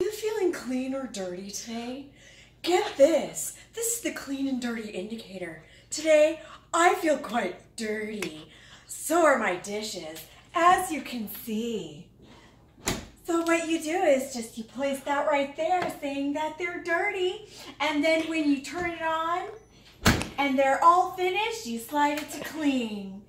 you feeling clean or dirty today? Get this. This is the clean and dirty indicator. Today, I feel quite dirty. So are my dishes, as you can see. So what you do is just you place that right there saying that they're dirty. And then when you turn it on and they're all finished, you slide it to clean.